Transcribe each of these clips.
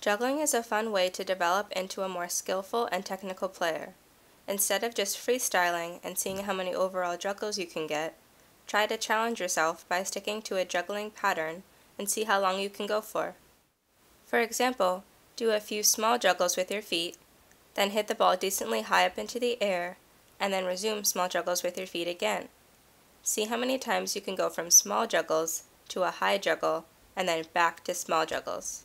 Juggling is a fun way to develop into a more skillful and technical player. Instead of just freestyling and seeing how many overall juggles you can get, try to challenge yourself by sticking to a juggling pattern and see how long you can go for. For example, do a few small juggles with your feet, then hit the ball decently high up into the air, and then resume small juggles with your feet again. See how many times you can go from small juggles to a high juggle and then back to small juggles.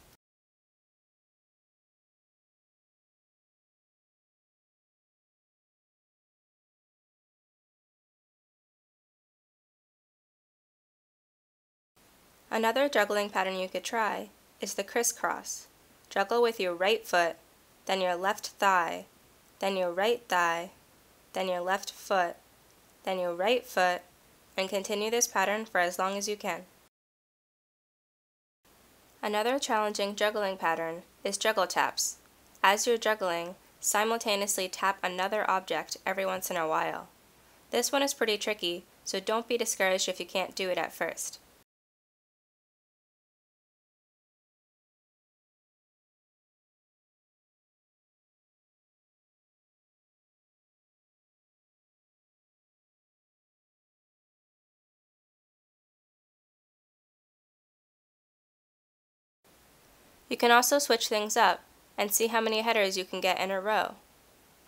Another juggling pattern you could try is the crisscross. Juggle with your right foot, then your left thigh, then your right thigh, then your left foot, then your right foot, and continue this pattern for as long as you can. Another challenging juggling pattern is juggle taps. As you're juggling, simultaneously tap another object every once in a while. This one is pretty tricky, so don't be discouraged if you can't do it at first. You can also switch things up and see how many headers you can get in a row.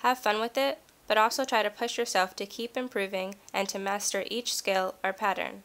Have fun with it, but also try to push yourself to keep improving and to master each skill or pattern.